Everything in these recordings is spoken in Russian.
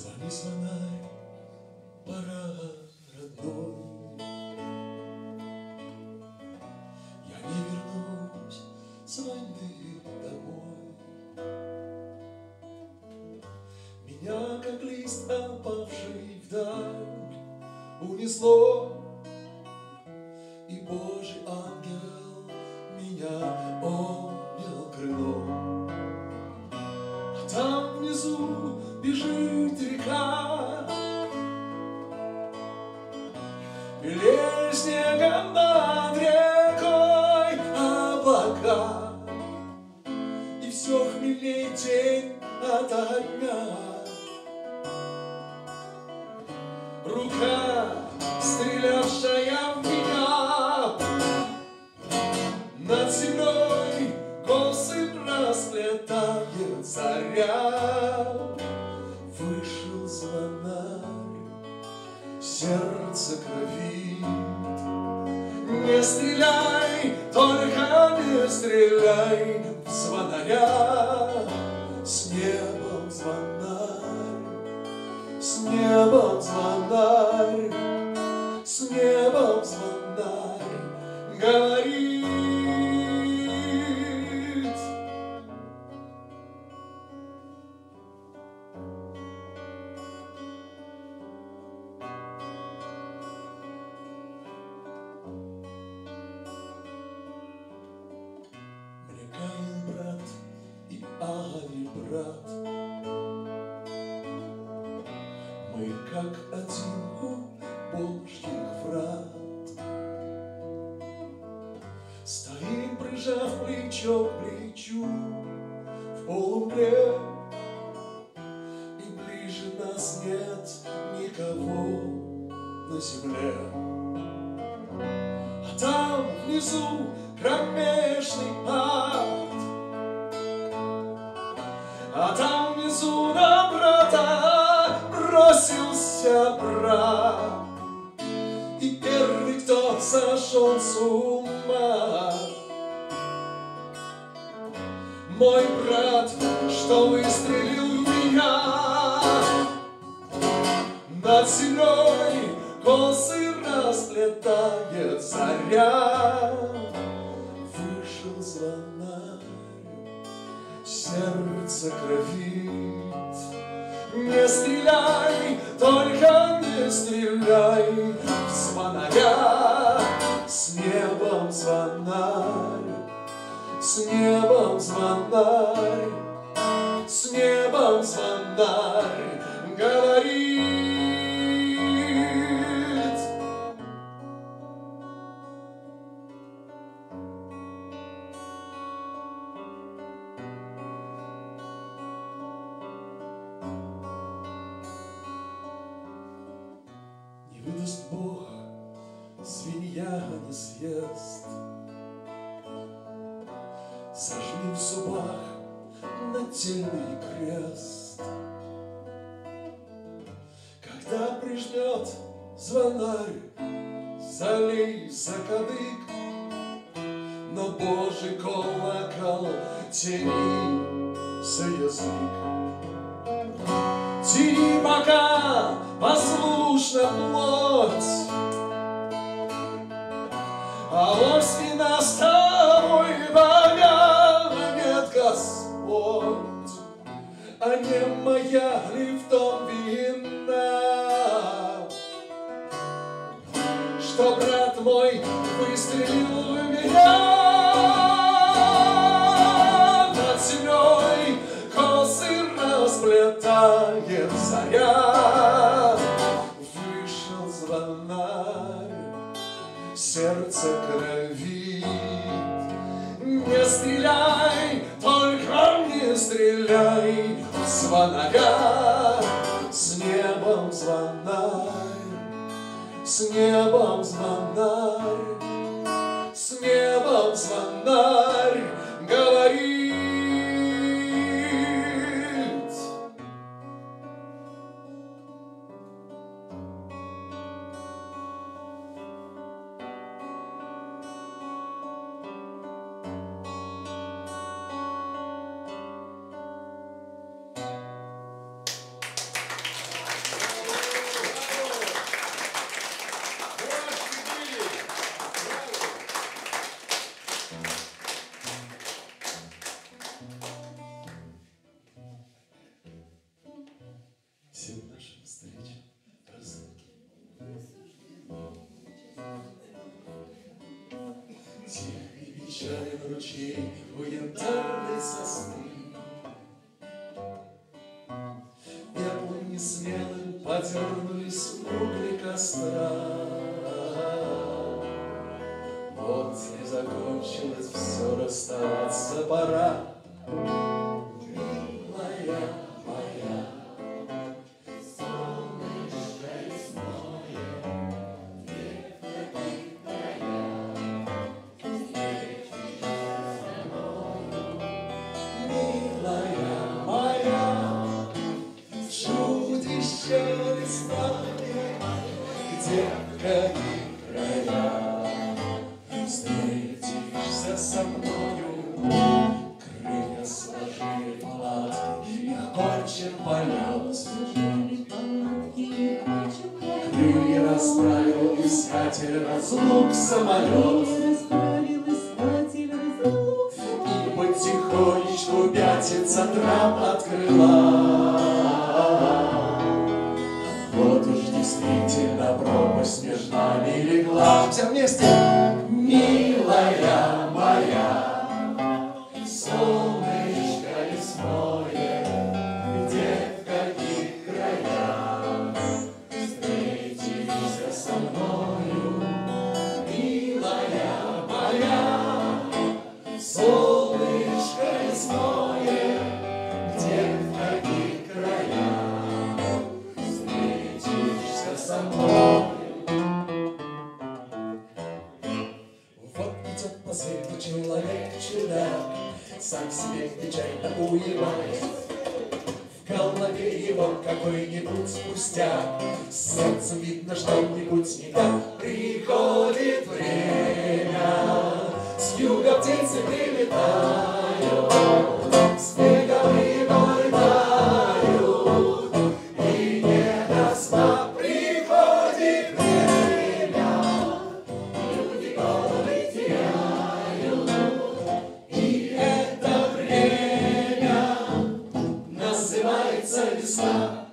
Звони, звонарь, пора родной. Я не вернусь с войны домой. Меня, как лист, опавший вдаль, унесло, снегом над рекой облака, И все хмелей тень ото дня. Рука, стрелявшая в меня, Над землей косы расплетает заря. Вышел звонарь, сердце кровит. Не стреляй, только не стреляй в звонаря. С небом звонарь, с небом звонарь, с небом звонарь говорит. Брат. Мы как один у Божьих врат. Стоим, прижав плечо к плечу в полумгле, И ближе нас нет никого на земле. А там внизу кромешный ад, Там внизу на брата бросился брат, И первый, кто сошел с ума. Мой брат, что выстрелил в меня, над землей косы расплетает заря. Вышел звонарь, сердце кровит. Не стреляй, только не стреляй звонаря. С небом звонарь, с небом звонарь, с небом звонарь говорит. Выдаст Бог, свинья не съест. Сожми в зубах нательный крест. Когда прижмет звонарь, залей за кадык, Но Божий колокол тяни за язык. Тяни пока послушна плоть, а вот спина с тобой помянет Господь. А не моя ли в том вина, Что брат мой выстрелил в меня? Над землей косы расплетает заря. Сердце кровит. Не стреляй, только не стреляй в звонаря. С небом звонарь, с небом звонарь, sahasrara плачем полям служили палатки. Крылья расправил искатель разлук самолет. юга птицы прилетают, снеговые горы тают, и не до сна приходит время. Люди головы теряют, и это время называется весна.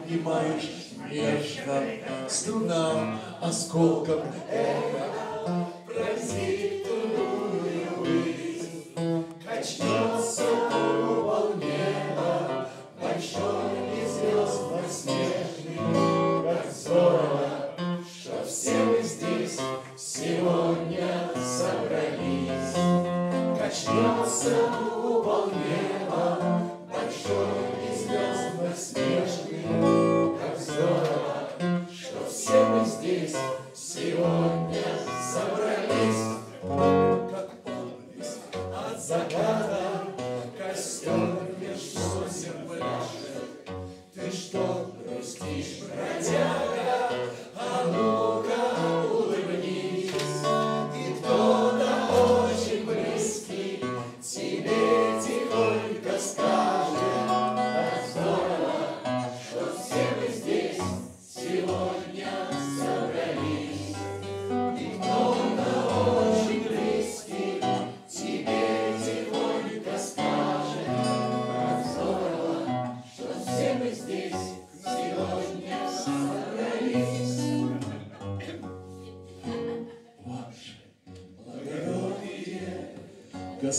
обнимаешь нежно, Струнам, осколком эхо пронзит.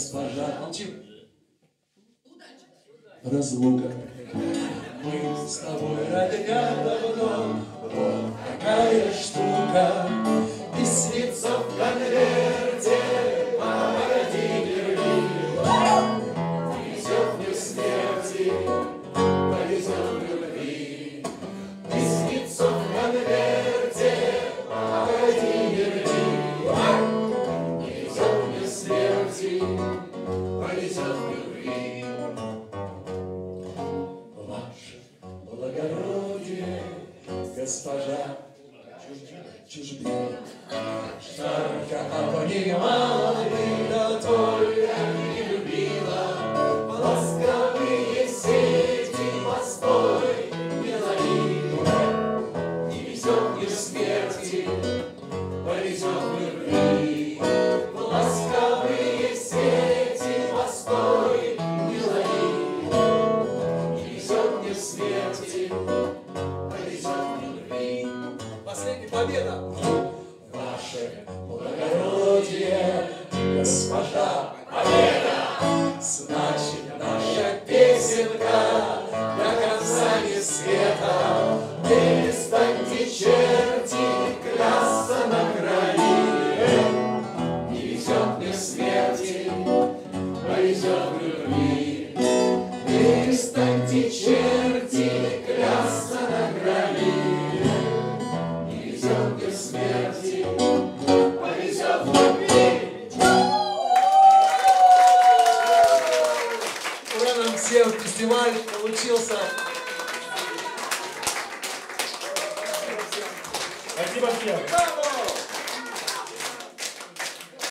госпожа. Молчим. Разлука. Мы с тобой родня давно, вот такая штука.